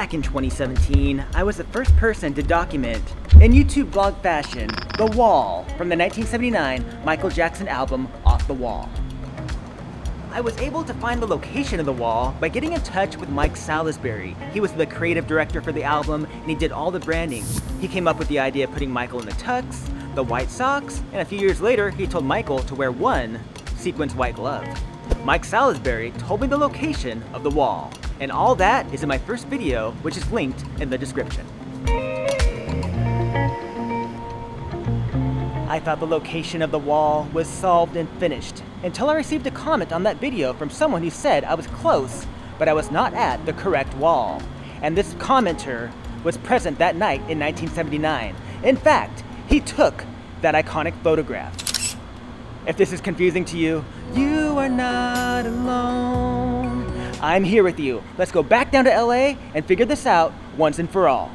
Back in 2017, I was the first person to document, in YouTube blog fashion, The Wall from the 1979 Michael Jackson album Off the Wall. I was able to find the location of the wall by getting in touch with Mike Salisbury. He was the creative director for the album and he did all the branding. He came up with the idea of putting Michael in the tux, the white socks, and a few years later he told Michael to wear one sequins white glove. Mike Salisbury told me the location of the wall. And all that is in my first video, which is linked in the description. I thought the location of the wall was solved and finished until I received a comment on that video from someone who said I was close, but I was not at the correct wall. And this commenter was present that night in 1979. In fact, he took that iconic photograph. If this is confusing to you, you are not alone. I'm here with you. Let's go back down to LA and figure this out once and for all.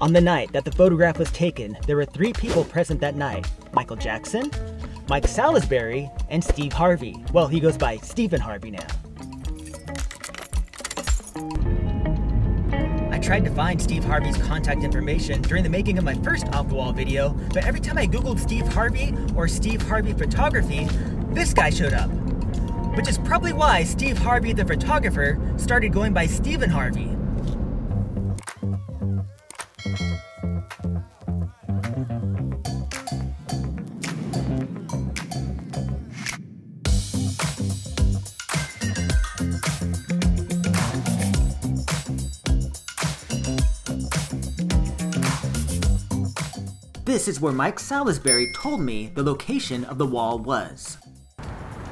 On the night that the photograph was taken, there were three people present that night Michael Jackson, Mike Salisbury, and Steve Harvey. Well, he goes by Stephen Harvey now. Tried to find Steve Harvey's contact information during the making of my first off the wall video, but every time I googled Steve Harvey or Steve Harvey photography, this guy showed up. Which is probably why Steve Harvey the photographer started going by Stephen Harvey. This is where Mike Salisbury told me the location of the wall was.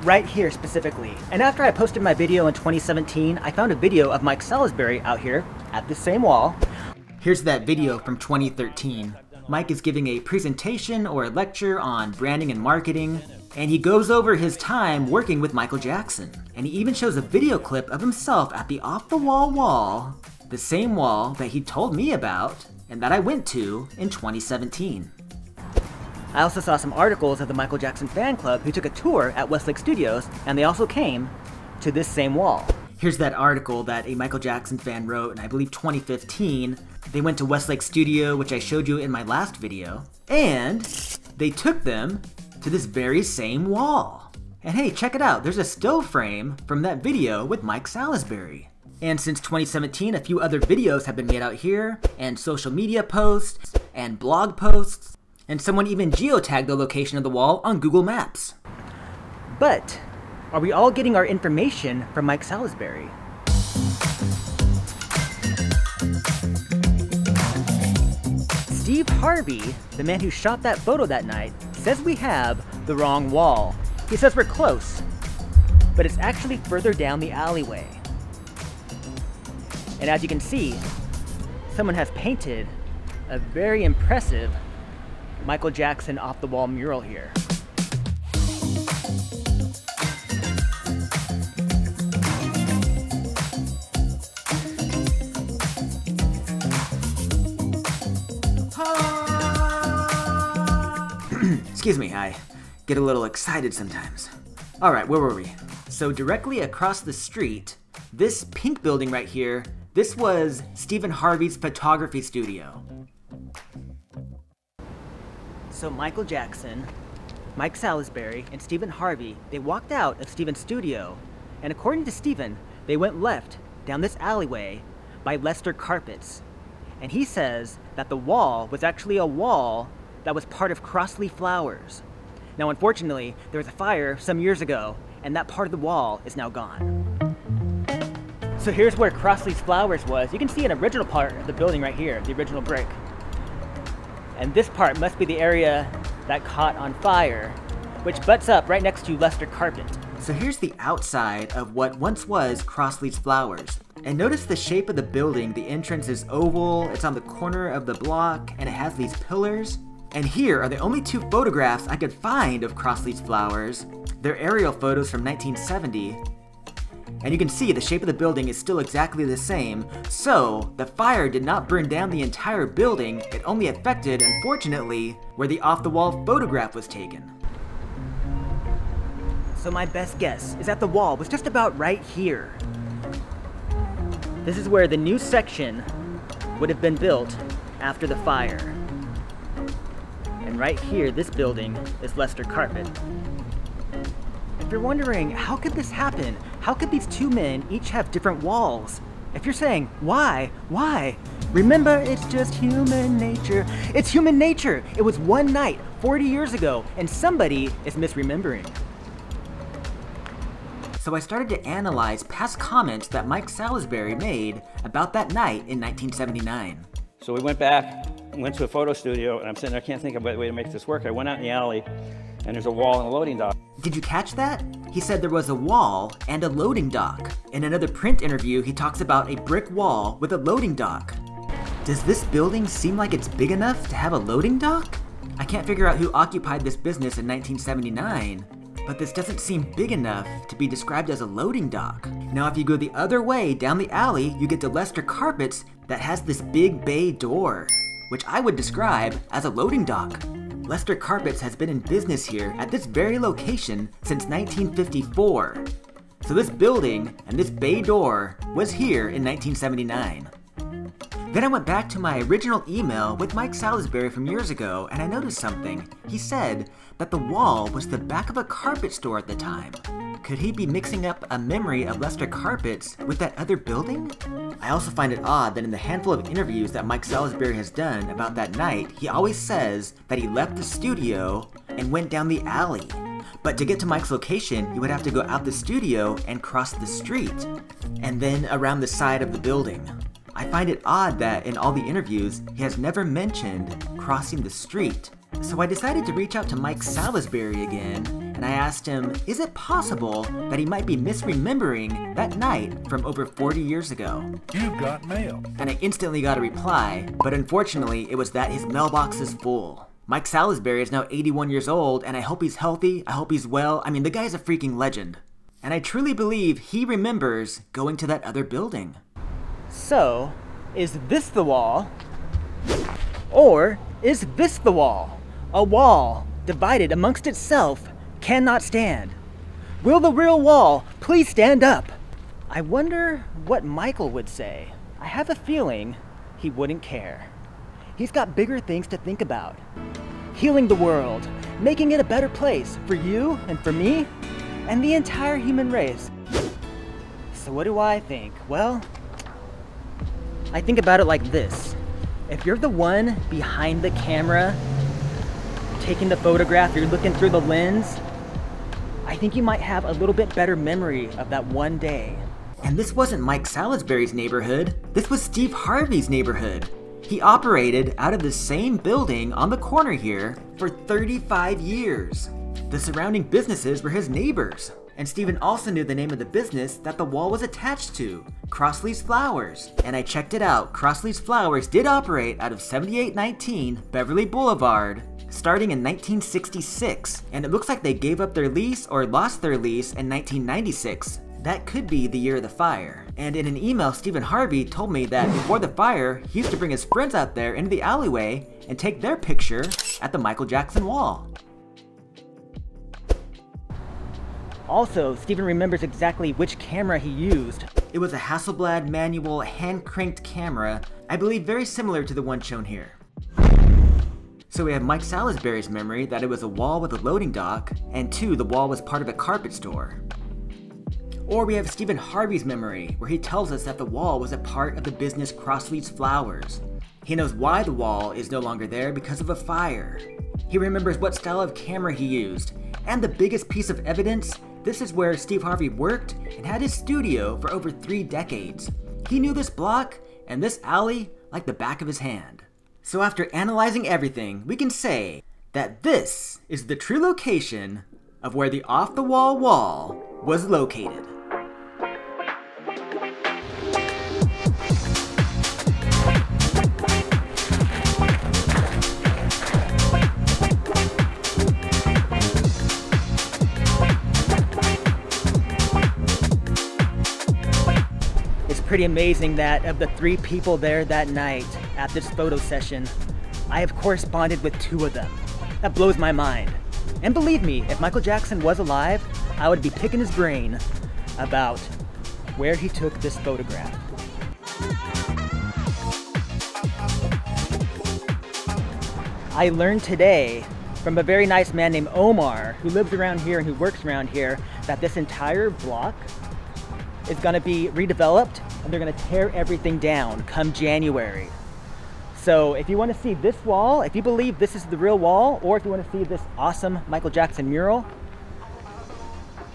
Right here specifically. And after I posted my video in 2017, I found a video of Mike Salisbury out here at the same wall. Here's that video from 2013. Mike is giving a presentation or a lecture on branding and marketing, and he goes over his time working with Michael Jackson. And he even shows a video clip of himself at the off the wall wall, the same wall that he told me about and that I went to in 2017. I also saw some articles of the Michael Jackson fan club who took a tour at Westlake Studios, and they also came to this same wall. Here's that article that a Michael Jackson fan wrote in, I believe, 2015. They went to Westlake Studio, which I showed you in my last video, and they took them to this very same wall. And hey, check it out, there's a still frame from that video with Mike Salisbury. And since 2017, a few other videos have been made out here, and social media posts, and blog posts, and someone even geotagged the location of the wall on Google Maps. But, are we all getting our information from Mike Salisbury? Steve Harvey, the man who shot that photo that night, says we have the wrong wall. He says we're close, but it's actually further down the alleyway. And as you can see, someone has painted a very impressive Michael Jackson off the wall mural here. Excuse me, I get a little excited sometimes. Alright, where were we? So directly across the street, this pink building right here this was Stephen Harvey's photography studio. So Michael Jackson, Mike Salisbury, and Stephen Harvey, they walked out of Stephen's studio, and according to Stephen, they went left down this alleyway by Lester Carpets. And he says that the wall was actually a wall that was part of Crossley Flowers. Now unfortunately, there was a fire some years ago, and that part of the wall is now gone. So here's where Crossley's Flowers was. You can see an original part of the building right here, the original brick. And this part must be the area that caught on fire, which butts up right next to Lester Carpet. So here's the outside of what once was Crossley's Flowers. And notice the shape of the building. The entrance is oval, it's on the corner of the block, and it has these pillars. And here are the only two photographs I could find of Crossley's Flowers. They're aerial photos from 1970, and you can see the shape of the building is still exactly the same, so the fire did not burn down the entire building, it only affected, unfortunately, where the off-the-wall photograph was taken. So my best guess is that the wall was just about right here. This is where the new section would have been built after the fire. And right here, this building is Lester Carpet. You're wondering, how could this happen? How could these two men each have different walls? If you're saying, why, why? Remember, it's just human nature. It's human nature. It was one night, 40 years ago, and somebody is misremembering so I started to analyze past comments that Mike Salisbury made about that night in 1979. So we went back, went to a photo studio, and I'm sitting there, I can't think of a way to make this work. I went out in the alley, and there's a wall and a loading dock. Did you catch that? He said there was a wall and a loading dock. In another print interview, he talks about a brick wall with a loading dock. Does this building seem like it's big enough to have a loading dock? I can't figure out who occupied this business in 1979, but this doesn't seem big enough to be described as a loading dock. Now if you go the other way down the alley, you get to Lester Carpets that has this big bay door, which I would describe as a loading dock. Lester Carpets has been in business here at this very location since 1954. So this building and this bay door was here in 1979. Then I went back to my original email with Mike Salisbury from years ago and I noticed something. He said that the wall was the back of a carpet store at the time. Could he be mixing up a memory of Lester Carpets with that other building? I also find it odd that in the handful of interviews that Mike Salisbury has done about that night, he always says that he left the studio and went down the alley. But to get to Mike's location, you would have to go out the studio and cross the street, and then around the side of the building. I find it odd that in all the interviews, he has never mentioned crossing the street. So I decided to reach out to Mike Salisbury again, and I asked him, is it possible that he might be misremembering that night from over 40 years ago? You've got mail. And I instantly got a reply, but unfortunately it was that his mailbox is full. Mike Salisbury is now 81 years old, and I hope he's healthy, I hope he's well. I mean, the guy's a freaking legend. And I truly believe he remembers going to that other building. So, is this the wall? Or is this the wall? A wall divided amongst itself cannot stand. Will the real wall please stand up? I wonder what Michael would say. I have a feeling he wouldn't care. He's got bigger things to think about. Healing the world, making it a better place for you and for me, and the entire human race. So what do I think? Well, I think about it like this. If you're the one behind the camera, taking the photograph, you're looking through the lens, I think you might have a little bit better memory of that one day. And this wasn't Mike Salisbury's neighborhood, this was Steve Harvey's neighborhood. He operated out of the same building on the corner here for 35 years. The surrounding businesses were his neighbors. And Stephen also knew the name of the business that the wall was attached to, Crossley's Flowers. And I checked it out, Crossley's Flowers did operate out of 7819 Beverly Boulevard, starting in 1966. And it looks like they gave up their lease or lost their lease in 1996. That could be the year of the fire. And in an email, Stephen Harvey told me that before the fire, he used to bring his friends out there into the alleyway and take their picture at the Michael Jackson wall. Also, Stephen remembers exactly which camera he used. It was a Hasselblad manual hand-cranked camera, I believe very similar to the one shown here. So we have Mike Salisbury's memory that it was a wall with a loading dock, and two, the wall was part of a carpet store. Or we have Stephen Harvey's memory, where he tells us that the wall was a part of the business Crossley's Flowers. He knows why the wall is no longer there because of a fire. He remembers what style of camera he used, and the biggest piece of evidence this is where Steve Harvey worked and had his studio for over three decades. He knew this block and this alley like the back of his hand. So after analyzing everything, we can say that this is the true location of where the off-the-wall wall was located. It's pretty amazing that of the three people there that night at this photo session, I have corresponded with two of them. That blows my mind. And believe me, if Michael Jackson was alive, I would be picking his brain about where he took this photograph. I learned today from a very nice man named Omar who lives around here and who works around here that this entire block is going to be redeveloped and they're going to tear everything down come January. So if you want to see this wall, if you believe this is the real wall, or if you want to see this awesome Michael Jackson mural,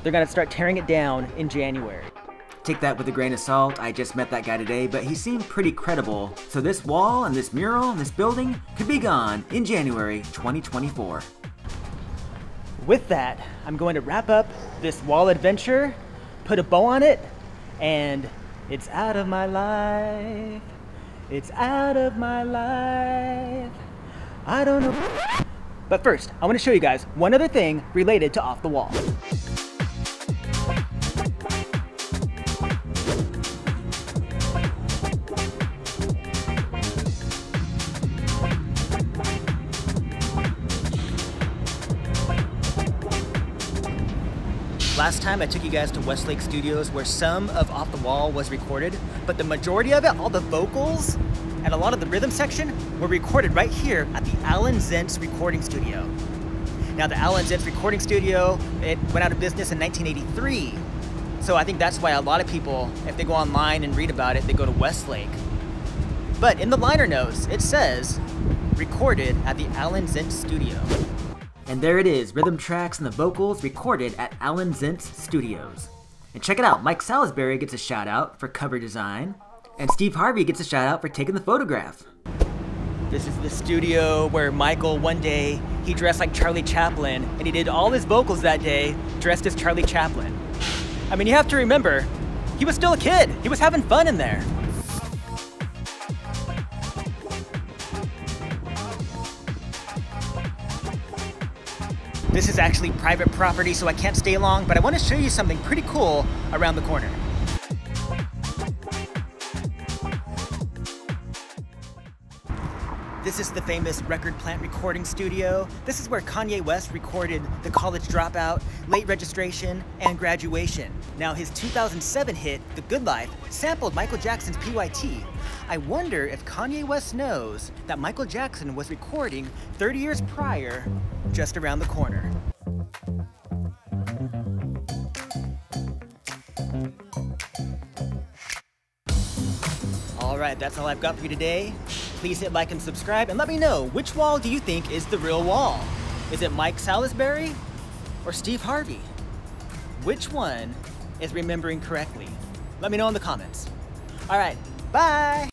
they're going to start tearing it down in January. Take that with a grain of salt, I just met that guy today, but he seemed pretty credible. So this wall and this mural and this building could be gone in January 2024. With that, I'm going to wrap up this wall adventure, put a bow on it, and it's out of my life. It's out of my life. I don't know. But first, I want to show you guys one other thing related to Off the Wall. Time I took you guys to Westlake Studios where some of Off the Wall was recorded, but the majority of it, all the vocals and a lot of the rhythm section, were recorded right here at the Allen Zentz recording studio. Now the Allen Zentz recording studio, it went out of business in 1983. So I think that's why a lot of people, if they go online and read about it, they go to Westlake. But in the liner notes, it says, recorded at the Allen Zentz studio. And there it is, rhythm tracks and the vocals recorded at Allen Zentz Studios. And check it out, Mike Salisbury gets a shout out for cover design, and Steve Harvey gets a shout out for taking the photograph. This is the studio where Michael one day he dressed like Charlie Chaplin and he did all his vocals that day dressed as Charlie Chaplin. I mean, you have to remember, he was still a kid. He was having fun in there. This is actually private property, so I can't stay long, but I want to show you something pretty cool around the corner. This is the famous Record Plant Recording Studio. This is where Kanye West recorded The College Dropout, Late Registration, and Graduation. Now his 2007 hit, The Good Life, sampled Michael Jackson's PYT. I wonder if Kanye West knows that Michael Jackson was recording 30 years prior, just around the corner. Alright, that's all I've got for you today. Please hit like and subscribe and let me know which wall do you think is the real wall? Is it Mike Salisbury or Steve Harvey? Which one is remembering correctly? Let me know in the comments. Alright, bye!